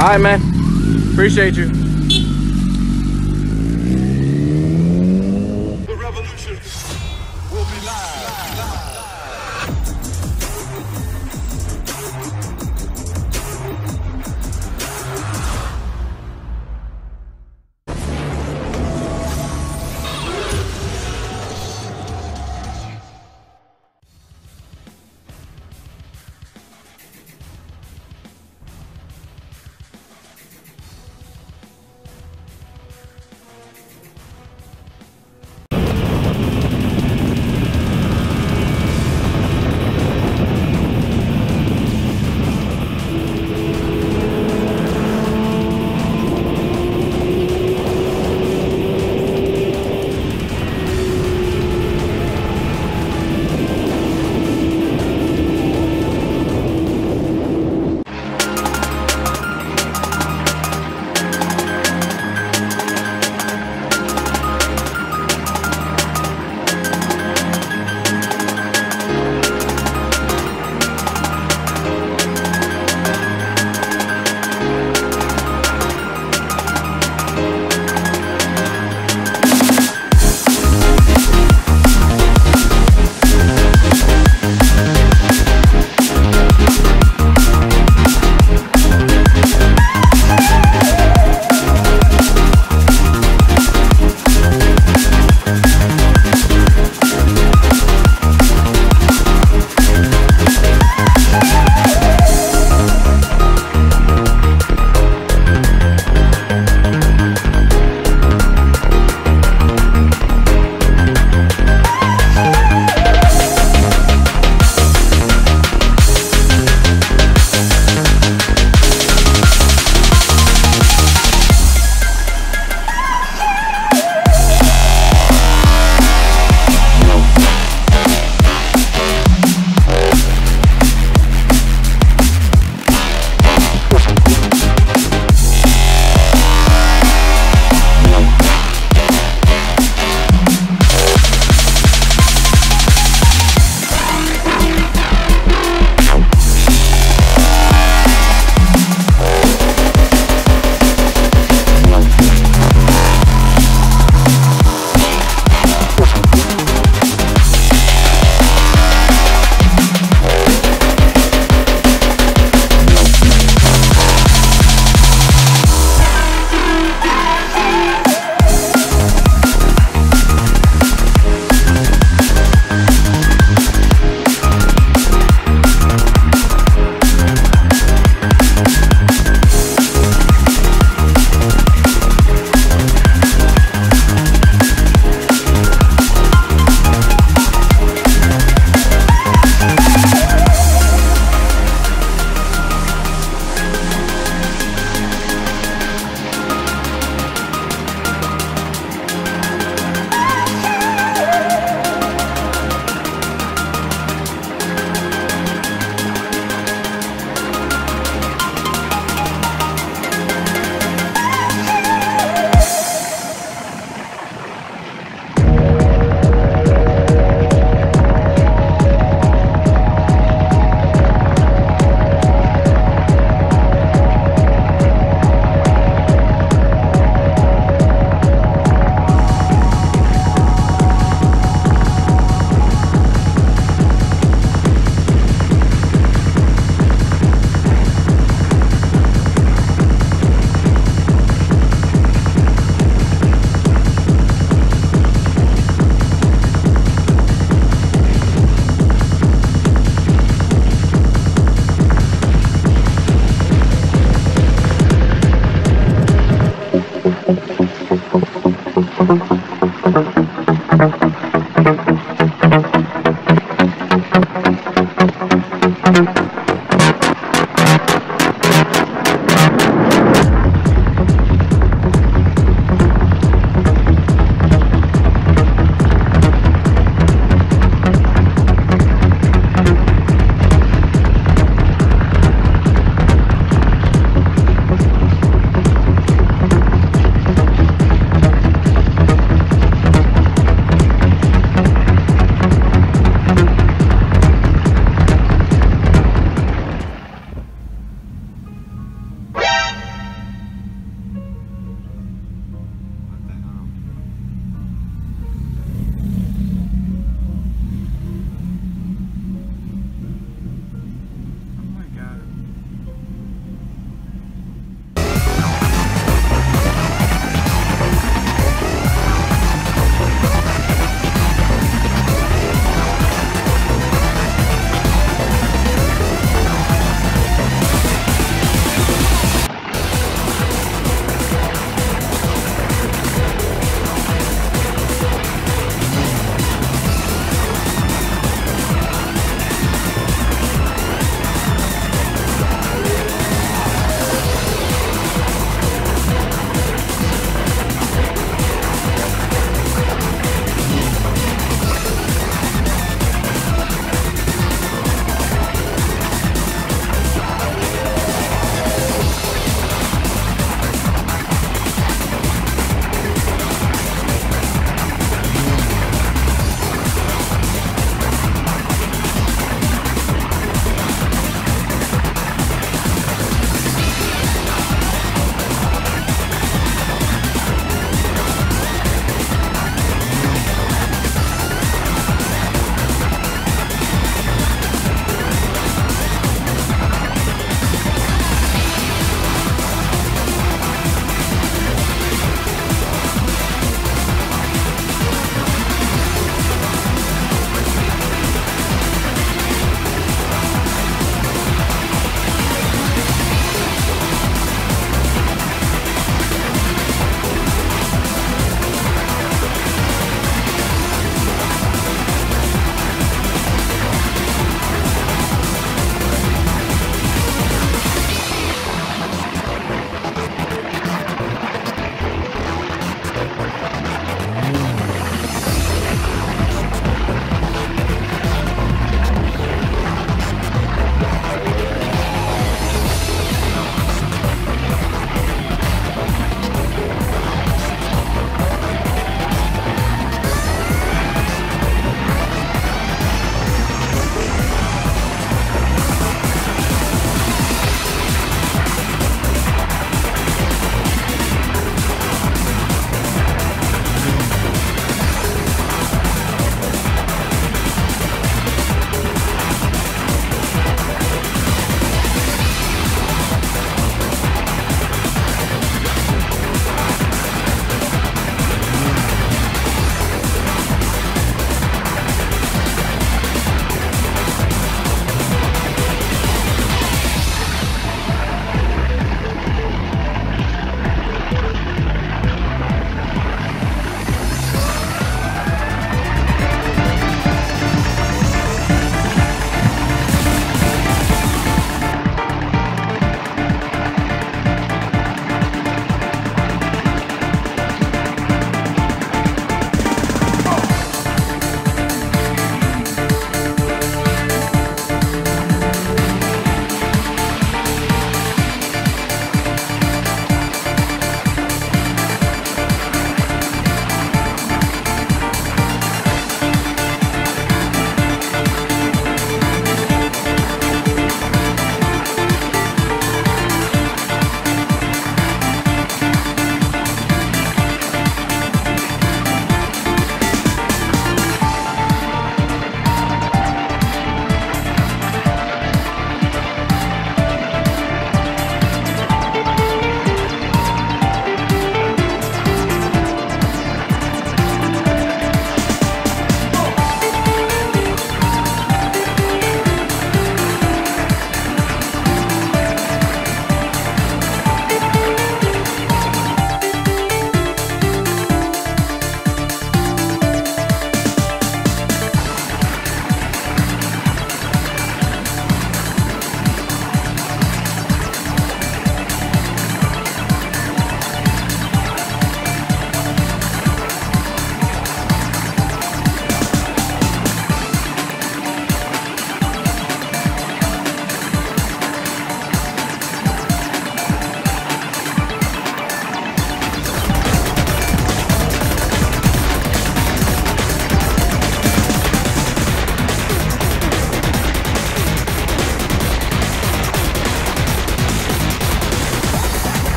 All right, man. Appreciate you.